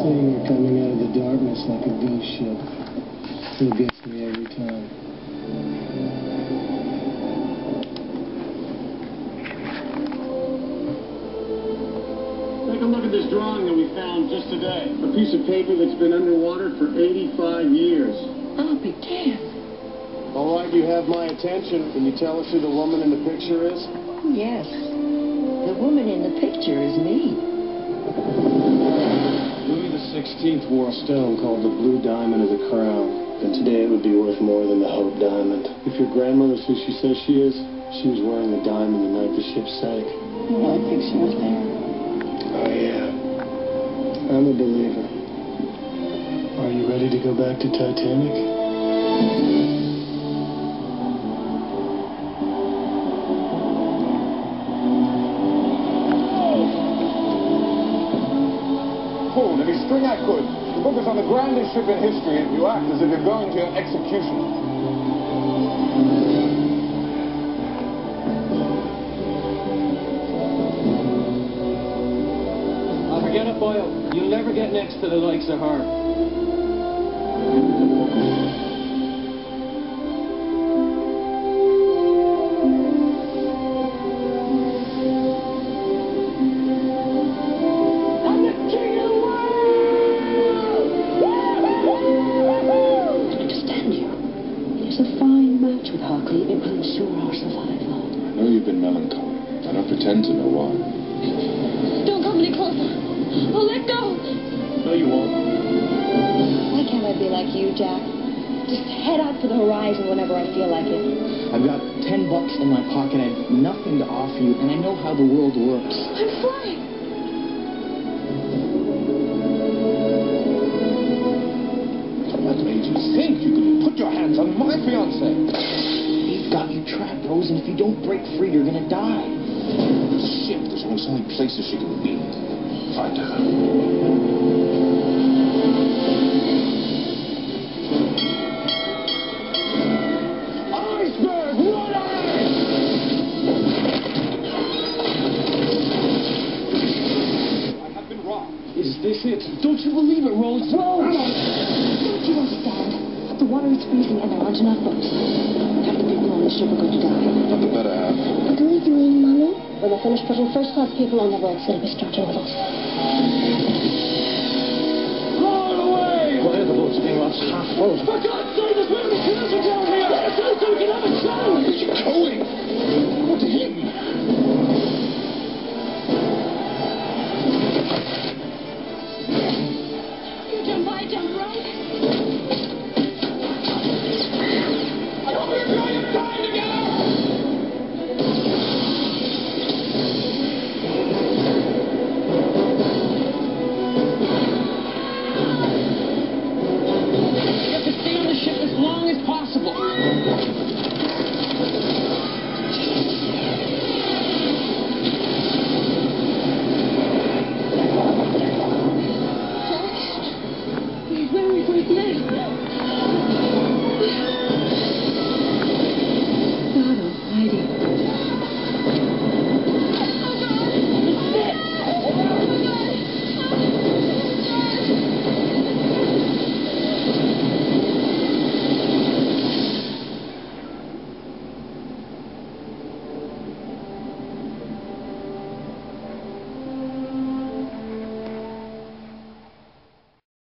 Seeing her coming out of the darkness like a ghost ship still gets me every time. Take a look at this drawing that we found just today. A piece of paper that's been underwater for 85 years. I'll be damned. All right, you have my attention. Can you tell us who the woman in the picture is? Yes. The woman in the picture is me. Louis XVI wore a stone called the Blue Diamond of the Crown. And today it would be worth more than the Hope Diamond. If your grandmother's who she says she is, she was wearing the diamond the night the ship sank. I think she was there. Oh, yeah. I'm a believer. Are you ready to go back to Titanic? Every string I could. Focus on the grandest ship in history and you act as if you're going to your execution. Forget it, Boyle. You'll never get next to the likes of her. Match with Hockley. It will ensure our survival. I know you've been melancholy. I don't pretend to know why. Don't come any closer. Oh, let go. No, you won't. Why can't I be like you, Jack? Just head out for the horizon whenever I feel like it. I've got ten bucks in my pocket. I've nothing to offer you, and I know how the world works. I'm flying. And if you don't break free, you're gonna die. Ship, there's only so many places she can be. Find her. Iceberg, what? I have been wrong. Is this it? Don't you believe it, Rose? Rose! Don't you understand? The water is freezing and there aren't enough boats. Half the people on the ship are going to die. Not the better half. What are we doing, Mommy? When I finish putting first-class people on the boats, they'll be starting with us. Roll away! Why are the boats being lost half full? For God's que é isso?